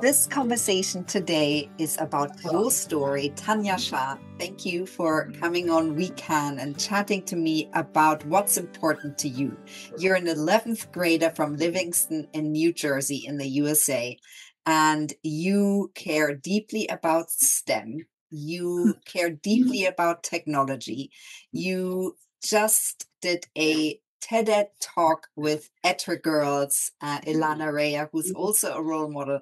This conversation today is about your story, Tanya Shah. Thank you for coming on We Can and chatting to me about what's important to you. You're an 11th grader from Livingston in New Jersey in the USA, and you care deeply about STEM. You care deeply about technology. You just did a TED talk with ETRA Girls, uh, Ilana Rea, who's also a role model,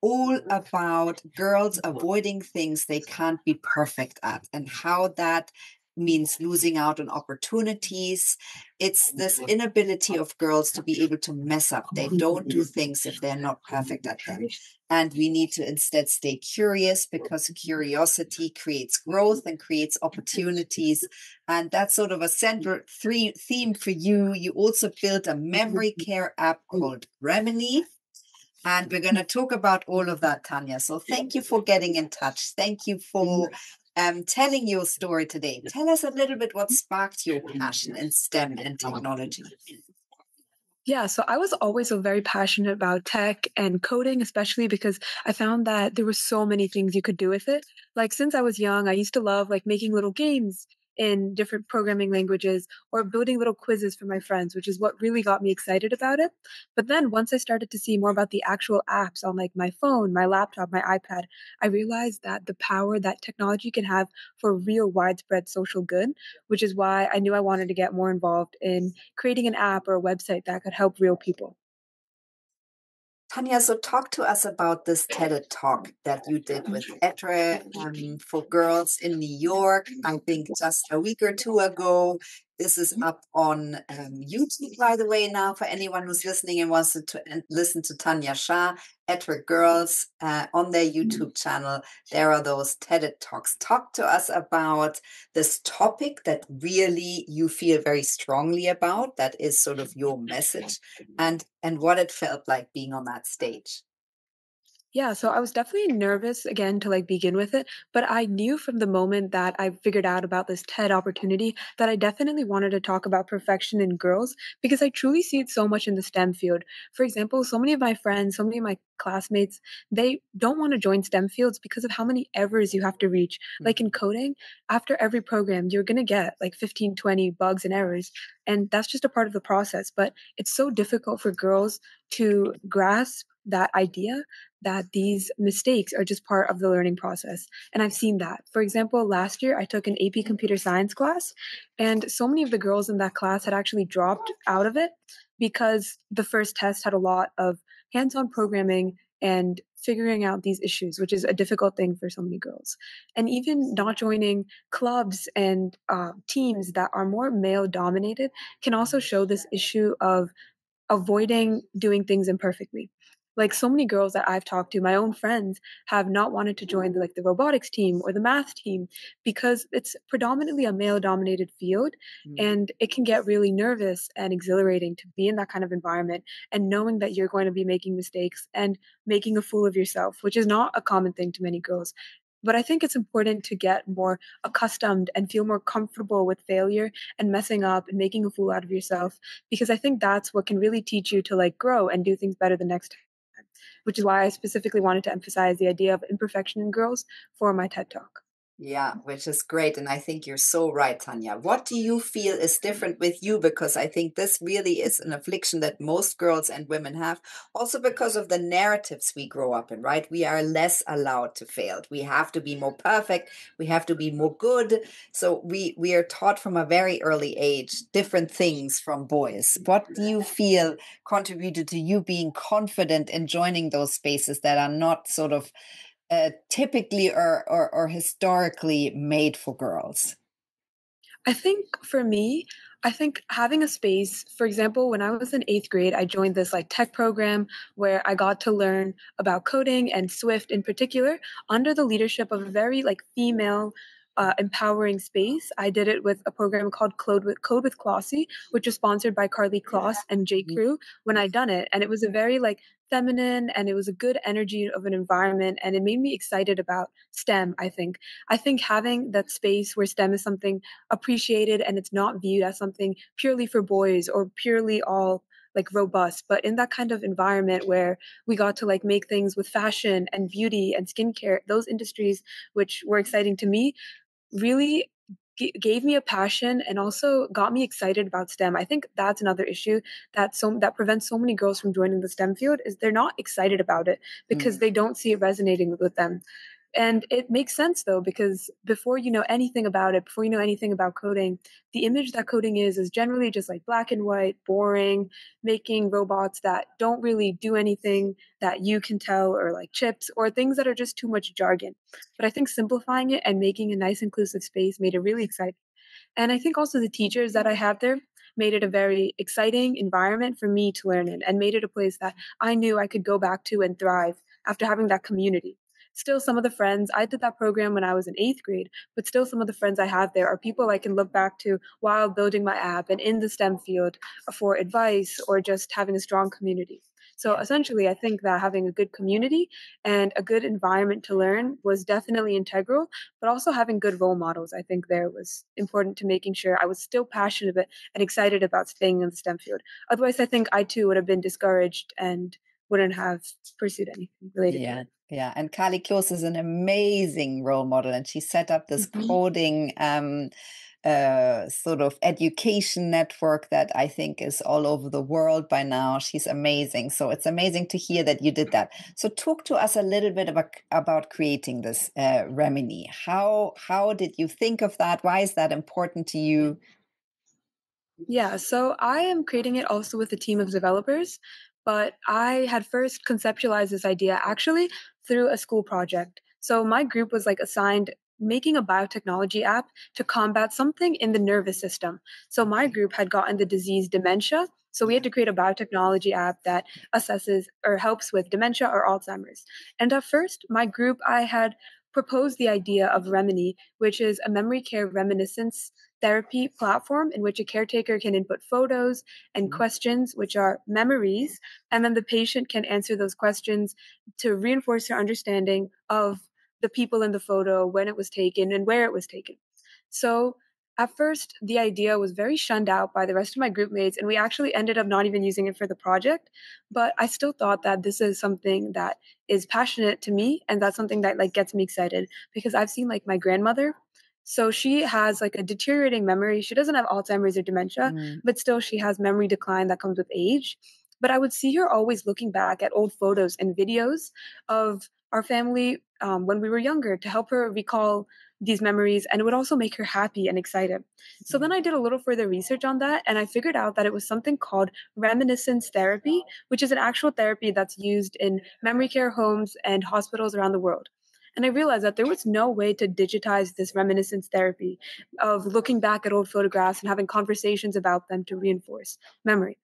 all about girls avoiding things they can't be perfect at and how that means losing out on opportunities. It's this inability of girls to be able to mess up. They don't do things if they're not perfect at them. And we need to instead stay curious because curiosity creates growth and creates opportunities. And that's sort of a central three theme for you. You also built a memory care app called Remini. And we're going to talk about all of that, Tanya. So thank you for getting in touch. Thank you for um, telling your story today. Tell us a little bit what sparked your passion in STEM and technology. Yeah, so I was always very passionate about tech and coding, especially because I found that there were so many things you could do with it. Like since I was young, I used to love like making little games in different programming languages or building little quizzes for my friends, which is what really got me excited about it. But then once I started to see more about the actual apps on like my phone, my laptop, my iPad, I realized that the power that technology can have for real widespread social good, which is why I knew I wanted to get more involved in creating an app or a website that could help real people. Tanya, so talk to us about this TED Talk that you did with ETRA um, for girls in New York, I think just a week or two ago. This is up on um, YouTube, by the way, now for anyone who's listening and wants to, to listen to Tanya Shah, ETRA Girls, uh, on their YouTube channel. There are those TED Talks. Talk to us about this topic that really you feel very strongly about. That is sort of your message, and and what it felt like being on that stage. Yeah, so I was definitely nervous again to like begin with it, but I knew from the moment that I figured out about this TED opportunity that I definitely wanted to talk about perfection in girls because I truly see it so much in the STEM field. For example, so many of my friends, so many of my classmates, they don't want to join STEM fields because of how many errors you have to reach. Hmm. Like in coding, after every program, you're going to get like 15, 20 bugs and errors. And that's just a part of the process. But it's so difficult for girls to grasp that idea that these mistakes are just part of the learning process. And I've seen that. For example, last year I took an AP computer science class, and so many of the girls in that class had actually dropped out of it because the first test had a lot of hands on programming and figuring out these issues, which is a difficult thing for so many girls. And even not joining clubs and uh, teams that are more male dominated can also show this issue of avoiding doing things imperfectly like so many girls that I've talked to, my own friends have not wanted to join the, like the robotics team or the math team because it's predominantly a male dominated field mm-hmm. and it can get really nervous and exhilarating to be in that kind of environment and knowing that you're going to be making mistakes and making a fool of yourself, which is not a common thing to many girls. But I think it's important to get more accustomed and feel more comfortable with failure and messing up and making a fool out of yourself because I think that's what can really teach you to like grow and do things better the next time which is why I specifically wanted to emphasize the idea of imperfection in girls for my TED Talk. Yeah, which is great. And I think you're so right, Tanya. What do you feel is different with you? Because I think this really is an affliction that most girls and women have, also because of the narratives we grow up in, right? We are less allowed to fail. We have to be more perfect. We have to be more good. So we, we are taught from a very early age different things from boys. What do you feel contributed to you being confident in joining those spaces that are not sort of uh, typically or, or, or historically made for girls? I think for me, I think having a space, for example, when I was in eighth grade, I joined this like tech program where I got to learn about coding and Swift in particular under the leadership of a very like female uh, empowering space. I did it with a program called Code with Code with Klossy, which was sponsored by Karlie Kloss and J. Crew when I done it, and it was a very like feminine and it was a good energy of an environment and it made me excited about STEM, I think. I think having that space where STEM is something appreciated and it's not viewed as something purely for boys or purely all like robust but in that kind of environment where we got to like make things with fashion and beauty and skincare those industries which were exciting to me really g- gave me a passion and also got me excited about STEM. I think that's another issue that so that prevents so many girls from joining the STEM field is they're not excited about it because mm. they don't see it resonating with them. And it makes sense though, because before you know anything about it, before you know anything about coding, the image that coding is is generally just like black and white, boring, making robots that don't really do anything that you can tell, or like chips, or things that are just too much jargon. But I think simplifying it and making a nice inclusive space made it really exciting. And I think also the teachers that I have there made it a very exciting environment for me to learn in and made it a place that I knew I could go back to and thrive after having that community still some of the friends i did that program when i was in eighth grade but still some of the friends i have there are people i can look back to while building my app and in the stem field for advice or just having a strong community. So essentially i think that having a good community and a good environment to learn was definitely integral but also having good role models i think there was important to making sure i was still passionate about and excited about staying in the stem field. Otherwise i think i too would have been discouraged and wouldn't have pursued anything related yeah yeah, and Karlie Kloss is an amazing role model, and she set up this mm-hmm. coding um, uh, sort of education network that I think is all over the world by now. She's amazing. So it's amazing to hear that you did that. So talk to us a little bit about about creating this uh, Remini. How how did you think of that? Why is that important to you? Yeah, so I am creating it also with a team of developers but I had first conceptualized this idea actually through a school project. So my group was like assigned making a biotechnology app to combat something in the nervous system. So my group had gotten the disease dementia. So we had to create a biotechnology app that assesses or helps with dementia or Alzheimer's. And at first, my group, I had proposed the idea of Remini, which is a memory care reminiscence therapy platform in which a caretaker can input photos and mm-hmm. questions, which are memories, and then the patient can answer those questions to reinforce their understanding of the people in the photo, when it was taken, and where it was taken. So at first, the idea was very shunned out by the rest of my group mates, and we actually ended up not even using it for the project. But I still thought that this is something that is passionate to me, and that's something that like gets me excited because I've seen like my grandmother so she has like a deteriorating memory. She doesn't have Alzheimer's or dementia, mm. but still she has memory decline that comes with age. But I would see her always looking back at old photos and videos of our family um, when we were younger to help her recall these memories and it would also make her happy and excited. So then mm. I did a little further research on that and I figured out that it was something called reminiscence therapy, which is an actual therapy that's used in memory care homes and hospitals around the world. And I realized that there was no way to digitize this reminiscence therapy of looking back at old photographs and having conversations about them to reinforce memory.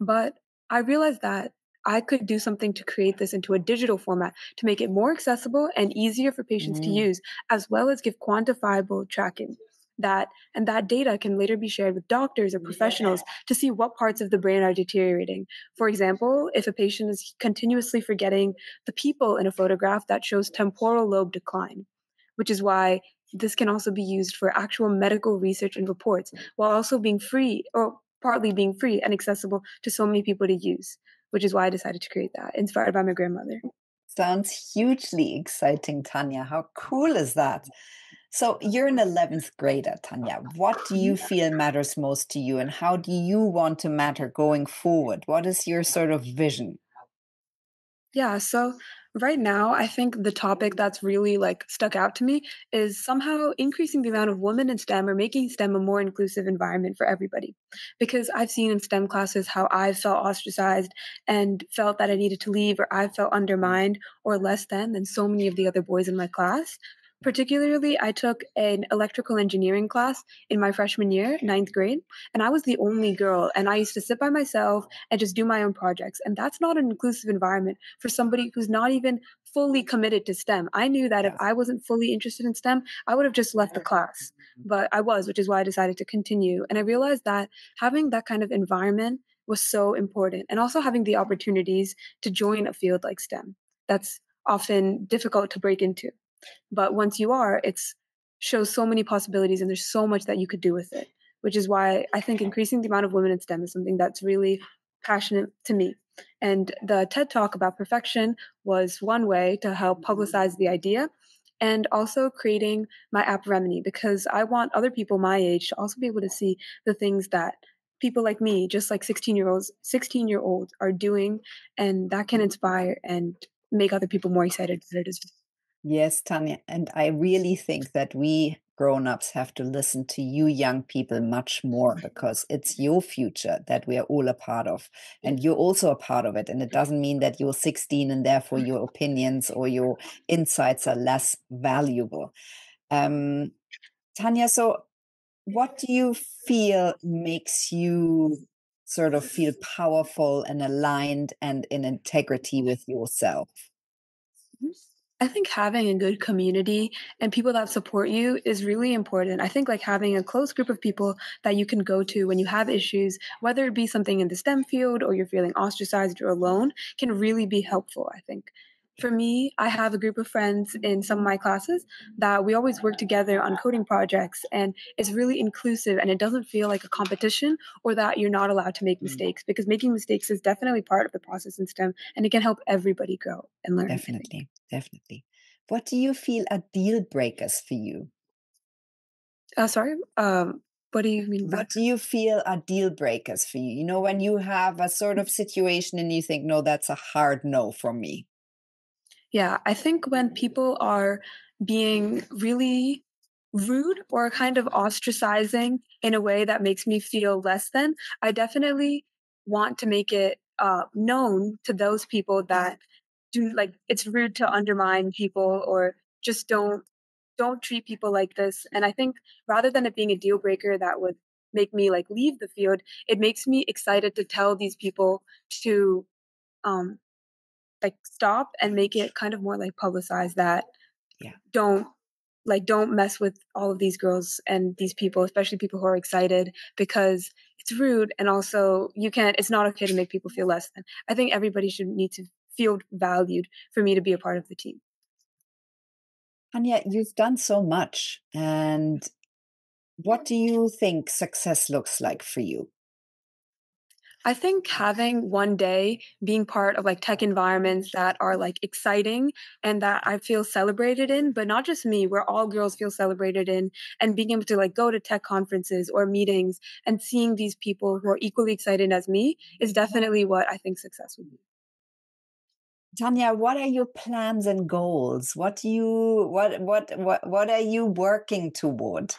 But I realized that I could do something to create this into a digital format to make it more accessible and easier for patients mm. to use, as well as give quantifiable tracking that and that data can later be shared with doctors or professionals yeah. to see what parts of the brain are deteriorating for example if a patient is continuously forgetting the people in a photograph that shows temporal lobe decline which is why this can also be used for actual medical research and reports while also being free or partly being free and accessible to so many people to use which is why i decided to create that inspired by my grandmother sounds hugely exciting tanya how cool is that so you're an 11th grader, Tanya. What do you feel matters most to you and how do you want to matter going forward? What is your sort of vision? Yeah, so right now I think the topic that's really like stuck out to me is somehow increasing the amount of women in STEM or making STEM a more inclusive environment for everybody. Because I've seen in STEM classes how I've felt ostracized and felt that I needed to leave or I felt mm. undermined or less than than so many of the other boys in my class. Particularly, I took an electrical engineering class in my freshman year, ninth grade, and I was the only girl. And I used to sit by myself and just do my own projects. And that's not an inclusive environment for somebody who's not even fully committed to STEM. I knew that if I wasn't fully interested in STEM, I would have just left the class. Mm-hmm. But I was, which is why I decided to continue. And I realized that having that kind of environment was so important. And also having the mm-hmm. opportunities to join a field like STEM. That's often difficult to break into. But once you are, it's shows so many possibilities and there's so much that you could do with it, which is why I think increasing the amount of women in STEM is something that's really passionate to me. And the TED Talk about perfection was one way to help mm-hmm. publicize the idea and also creating my app Remini because I want other people my age to also be able to see the things that people like me, just like 16 year olds, 16 year olds are doing, and that can mm-hmm. inspire and make other people more excited about it well. Yes, Tanya. And I really think that we grown-ups have to listen to you young people much more because it's your future that we are all a part of and you're also a part of it and it doesn't mean that you're 16 and therefore your opinions or your insights are less valuable um, tanya so what do you feel makes you sort of feel powerful and aligned and in integrity with yourself mm-hmm. I think having a good community and people that support you is really important. I think like having a close group of people that you can go to when you have issues, whether it be something in the STEM field or you're feeling ostracized or alone, can really be helpful, I think. For me, I have a group of friends in some of my classes that we always work together on coding projects, and it's really inclusive and it doesn't feel like a competition or that you're not allowed to make mm. mistakes because making mistakes is definitely part of the process in STEM and it can help everybody grow and learn. Definitely, definitely. What do you feel are deal breakers for you? Uh, sorry, um, what do you mean? What do you feel are deal breakers for you? You know, when you have a sort of situation and you think, no, that's a hard no for me. Yeah, I think when people are being really rude or kind of ostracizing in a way that makes me feel less than, I definitely want to make it uh, known to those people that do like it's rude to undermine people or just don't don't treat people like this. And I think rather than it being a deal breaker that would make me like leave the field, it makes me excited to tell these people to um like stop and make it kind of more like publicize that yeah. don't like don't mess with all of these girls and these people especially people who are excited because it's rude and also you can't it's not okay to make people feel less than. I think everybody should need to feel valued for me to be a part of the team. And yet you've done so much and what do you think success looks like for you I think having one day being part of like tech environments that are like exciting and that I feel celebrated in, but not just me, where all girls feel celebrated in, and being able to like go to tech conferences or meetings and seeing these people who are equally excited as me is definitely what I think success would be. Tanya, what are your plans and goals? What you what what what what are you working toward?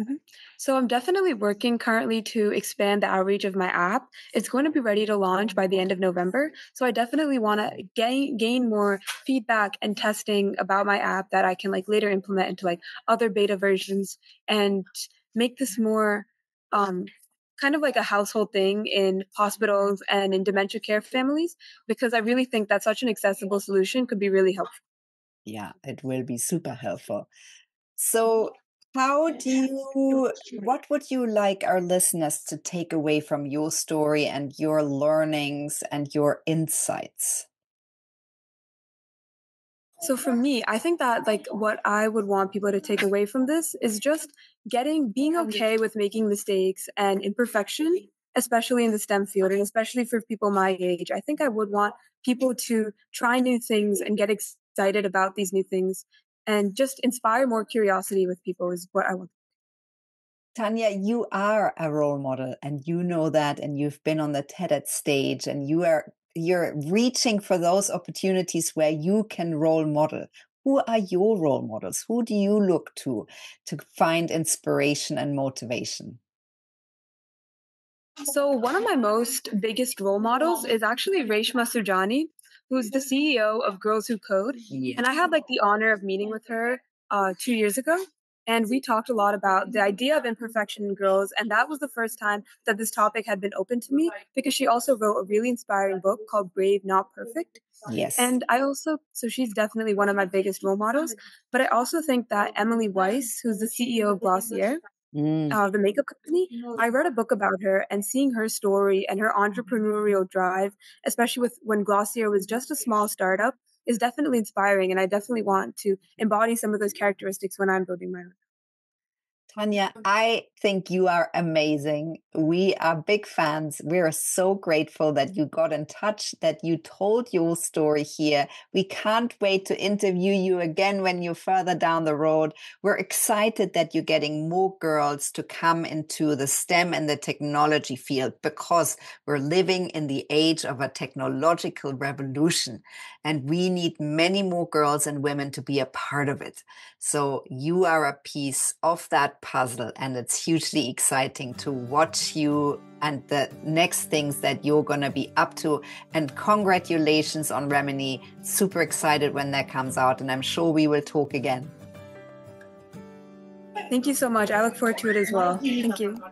Mm-hmm. So I'm definitely working currently to expand the outreach of my app. It's going to be ready to launch by the end of November. So I definitely want to gain gain more feedback and testing about my app that I can like later implement into like other beta versions and make this more um kind of like a household thing in hospitals and in dementia care families because I really think that such an accessible solution could be really helpful. Yeah, it will be super helpful. So how do you, what would you like our listeners to take away from your story and your learnings and your insights? So for me, I think that like what I would want people to take away from this is just getting being okay with making mistakes and imperfection, especially in the STEM field and especially for people my age. I think I would want people to try new things and get excited about these new things and just inspire more curiosity with people is what I want. Tanya, you are a role model and you know that and you've been on the TEDx stage and you are you're reaching for those opportunities where you can role model. Who are your role models? Who do you look to to find inspiration and motivation? So one of my most biggest role models is actually Reshma Saujani who's the CEO of Girls Who Code. Yes. And I had like the honor of meeting with her uh, two years ago. And we talked a lot about the idea of imperfection in girls. And that was the first time that this topic had been open to me because she also wrote a really inspiring book called Brave, Not Perfect. Yes. And I also, so she's definitely one of my biggest role models. But I also think that Emily Weiss, who's the CEO of Glossier, mm. uh, the makeup company. I read a book about her and seeing her story and her entrepreneurial drive, especially with when Glossier was just a small startup, is definitely inspiring. And I definitely want to embody some of those characteristics when I'm building my own. Tanya, mm. I think you are amazing. We are big fans. We are so grateful that you got in touch, that you told your story here. We can't wait to interview you again when you're further down the road. We're excited that you're getting more girls to come into the STEM and the technology field because we're living in the age of a technological revolution and we need many more girls and women to be a part of it. So you are a piece of that puzzle and it's hugely exciting to watch you and the next things that you're going to be up to and congratulations on Remini super excited when that comes out and I'm sure we will talk again Thank you so much. I look forward to it as well. Thank you.